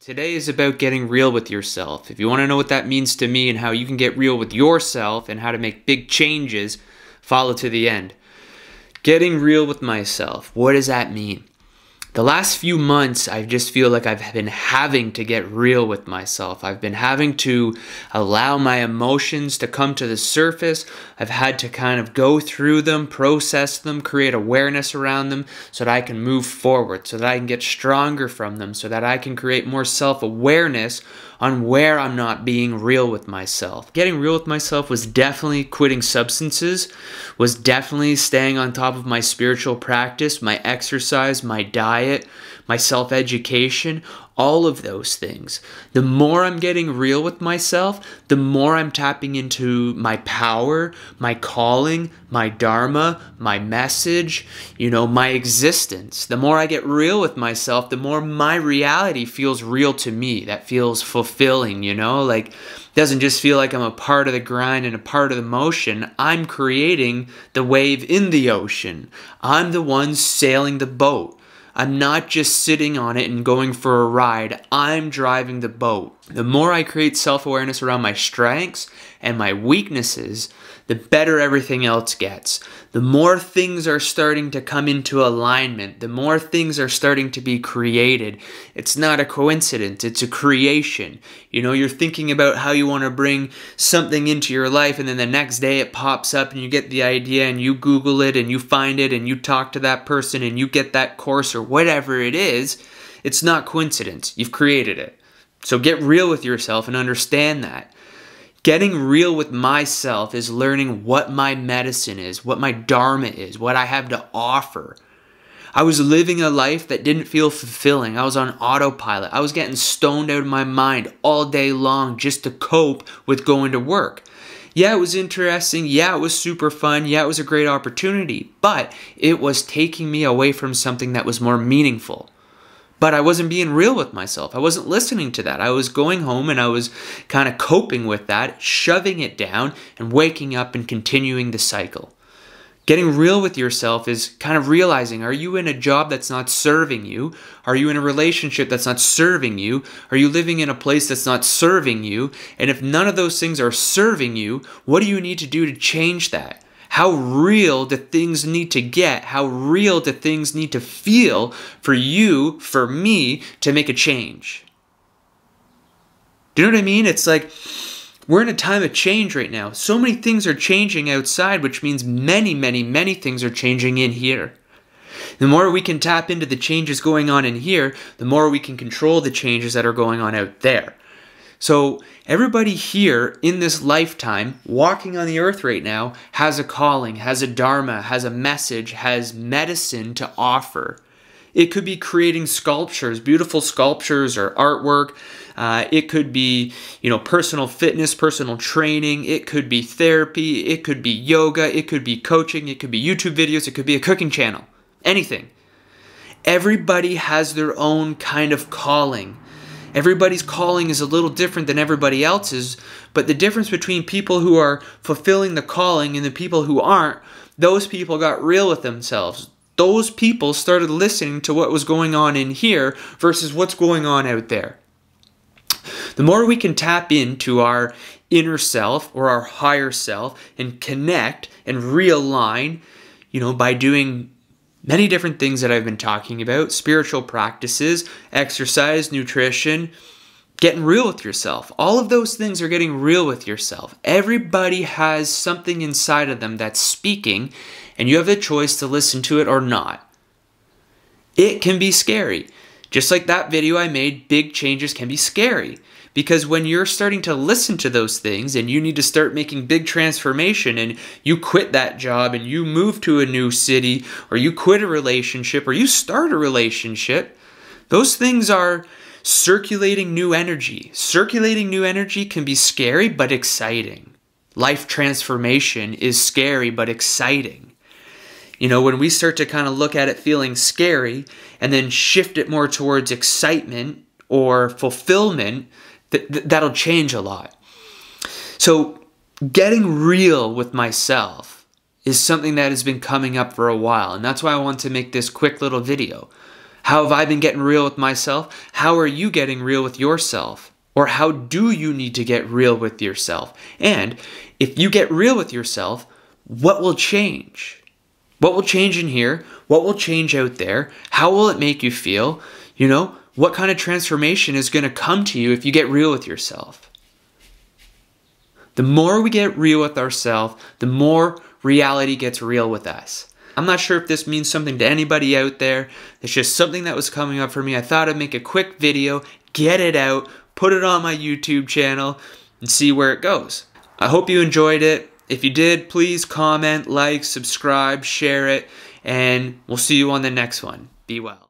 Today is about getting real with yourself. If you want to know what that means to me and how you can get real with yourself and how to make big changes, follow to the end. Getting real with myself. What does that mean? The last few months, I just feel like I've been having to get real with myself. I've been having to allow my emotions to come to the surface. I've had to kind of go through them, process them, create awareness around them so that I can move forward, so that I can get stronger from them, so that I can create more self awareness on where I'm not being real with myself. Getting real with myself was definitely quitting substances, was definitely staying on top of my spiritual practice, my exercise, my diet, my self education, all of those things. The more I'm getting real with myself, the more I'm tapping into my power, my calling, my dharma, my message, you know, my existence. The more I get real with myself, the more my reality feels real to me. That feels fulfilling, you know? Like doesn't just feel like I'm a part of the grind and a part of the motion. I'm creating the wave in the ocean. I'm the one sailing the boat. I'm not just sitting on it and going for a ride, I'm driving the boat. The more I create self awareness around my strengths and my weaknesses, the better everything else gets. The more things are starting to come into alignment, the more things are starting to be created. It's not a coincidence, it's a creation. You know, you're thinking about how you want to bring something into your life, and then the next day it pops up and you get the idea and you Google it and you find it and you talk to that person and you get that course or whatever it is. It's not coincidence. You've created it. So get real with yourself and understand that. Getting real with myself is learning what my medicine is, what my dharma is, what I have to offer. I was living a life that didn't feel fulfilling. I was on autopilot. I was getting stoned out of my mind all day long just to cope with going to work. Yeah, it was interesting. Yeah, it was super fun. Yeah, it was a great opportunity. But it was taking me away from something that was more meaningful. But I wasn't being real with myself. I wasn't listening to that. I was going home and I was kind of coping with that, shoving it down, and waking up and continuing the cycle. Getting real with yourself is kind of realizing are you in a job that's not serving you? Are you in a relationship that's not serving you? Are you living in a place that's not serving you? And if none of those things are serving you, what do you need to do to change that? How real do things need to get? How real do things need to feel for you, for me, to make a change? Do you know what I mean? It's like we're in a time of change right now. So many things are changing outside, which means many, many, many things are changing in here. The more we can tap into the changes going on in here, the more we can control the changes that are going on out there. So, everybody here in this lifetime, walking on the earth right now, has a calling, has a dharma, has a message, has medicine to offer. It could be creating sculptures, beautiful sculptures or artwork. Uh, it could be, you know, personal fitness, personal training. It could be therapy. It could be yoga. It could be coaching. It could be YouTube videos. It could be a cooking channel. Anything. Everybody has their own kind of calling. Everybody's calling is a little different than everybody else's, but the difference between people who are fulfilling the calling and the people who aren't, those people got real with themselves. Those people started listening to what was going on in here versus what's going on out there. The more we can tap into our inner self or our higher self and connect and realign, you know, by doing many different things that I've been talking about spiritual practices, exercise, nutrition, getting real with yourself. All of those things are getting real with yourself. Everybody has something inside of them that's speaking, and you have the choice to listen to it or not. It can be scary. Just like that video I made, big changes can be scary. Because when you're starting to listen to those things and you need to start making big transformation and you quit that job and you move to a new city or you quit a relationship or you start a relationship, those things are circulating new energy. Circulating new energy can be scary but exciting. Life transformation is scary but exciting. You know, when we start to kind of look at it feeling scary and then shift it more towards excitement or fulfillment, th- th- that'll change a lot. So, getting real with myself is something that has been coming up for a while, and that's why I want to make this quick little video. How have I been getting real with myself? How are you getting real with yourself? Or how do you need to get real with yourself? And if you get real with yourself, what will change? What will change in here? What will change out there? How will it make you feel? You know, what kind of transformation is going to come to you if you get real with yourself? The more we get real with ourselves, the more reality gets real with us. I'm not sure if this means something to anybody out there. It's just something that was coming up for me. I thought I'd make a quick video, get it out, put it on my YouTube channel, and see where it goes. I hope you enjoyed it. If you did, please comment, like, subscribe, share it, and we'll see you on the next one. Be well.